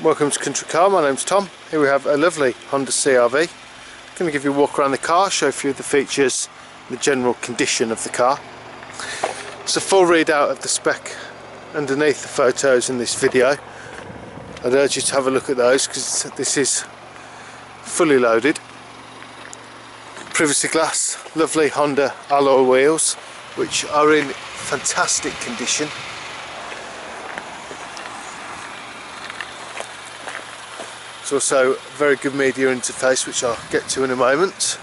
Welcome to Country Car, my name's Tom. Here we have a lovely Honda CRV. I'm going to give you a walk around the car, show a few of the features, the general condition of the car. It's a full readout of the spec underneath the photos in this video. I'd urge you to have a look at those because this is fully loaded. Privacy glass, lovely Honda alloy wheels which are in fantastic condition. It's also very good media interface which I'll get to in a moment.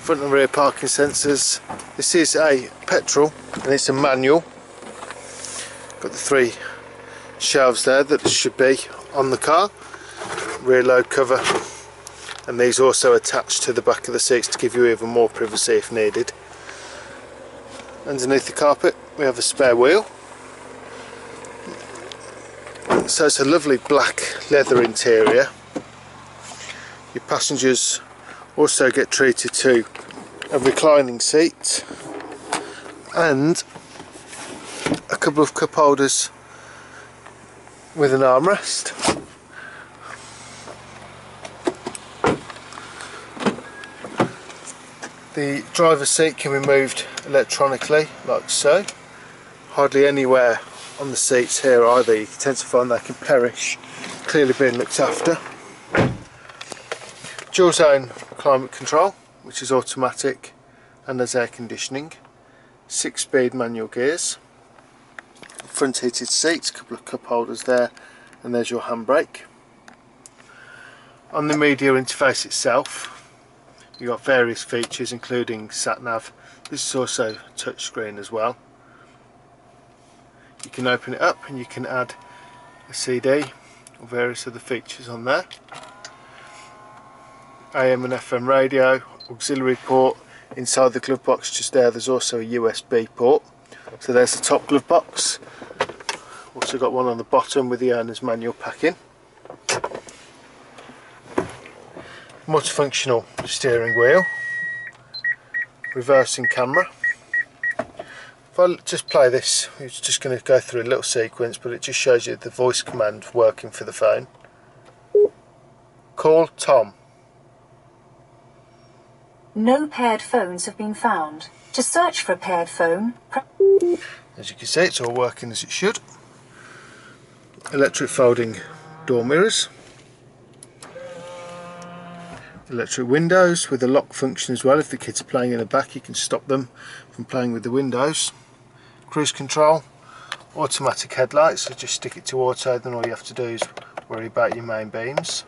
Front and rear parking sensors. This is a petrol and it's a manual. Got the three shelves there that should be on the car. Rear load cover and these also attached to the back of the seats to give you even more privacy if needed underneath the carpet we have a spare wheel so it's a lovely black leather interior your passengers also get treated to a reclining seat and a couple of cup holders with an armrest The driver's seat can be moved electronically like so. Hardly anywhere on the seats here either. You tend to find they can perish. Clearly being looked after. Dual zone climate control which is automatic and has air conditioning. Six speed manual gears. Front heated seats, a couple of cup holders there and there's your handbrake. On the media interface itself You've got various features including sat nav. This is also touchscreen as well. You can open it up and you can add a CD or various other features on there. AM and FM radio, auxiliary port. Inside the glove box just there there's also a USB port. So there's the top glove box. Also got one on the bottom with the owner's manual packing. multifunctional steering wheel reversing camera if I just play this. It's just going to go through a little sequence but it just shows you the voice command working for the phone. Call Tom. No paired phones have been found. To search for a paired phone as you can see it's all working as it should. Electric folding door mirrors. Electric windows with a lock function as well. If the kids are playing in the back you can stop them from playing with the windows cruise control automatic headlights so just stick it to auto then all you have to do is worry about your main beams.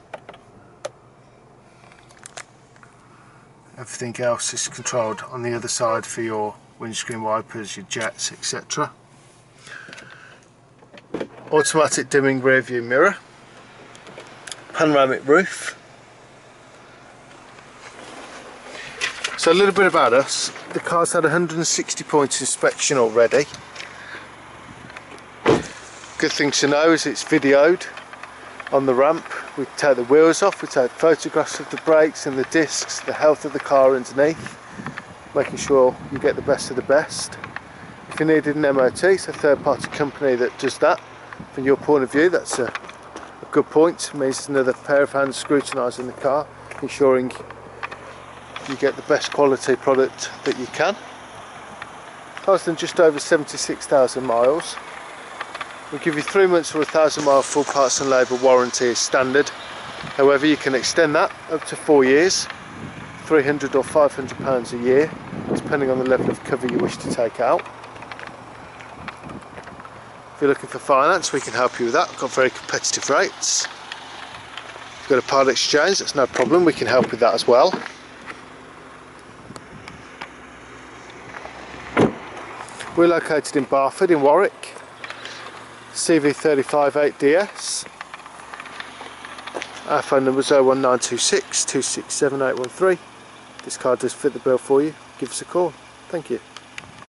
Everything else is controlled on the other side for your windscreen wipers, your jets etc automatic dimming rear view mirror panoramic roof. So a little bit about us. The car's had 160 points inspection already. Good thing to know is it's videoed on the ramp. We take the wheels off, we take photographs of the brakes and the discs, the health of the car underneath, making sure you get the best of the best. If you needed an MOT, it's a third party company that does that. From your point of view, that's a, a good point. It means another pair of hands scrutinising the car, ensuring you get the best quality product that you can. Car's done just over 76,000 miles. We give you three months or a thousand mile full parts and labour warranty as standard. However, you can extend that up to four years, 300 or 500 pounds a year, depending on the level of cover you wish to take out. If you're looking for finance, we can help you with that. We've got very competitive rates. If you've got a part exchange, that's no problem. We can help with that as well. We're located in Barford in Warwick, CV358DS. Our phone number is 01926 267813. This card does fit the bill for you. Give us a call. Thank you.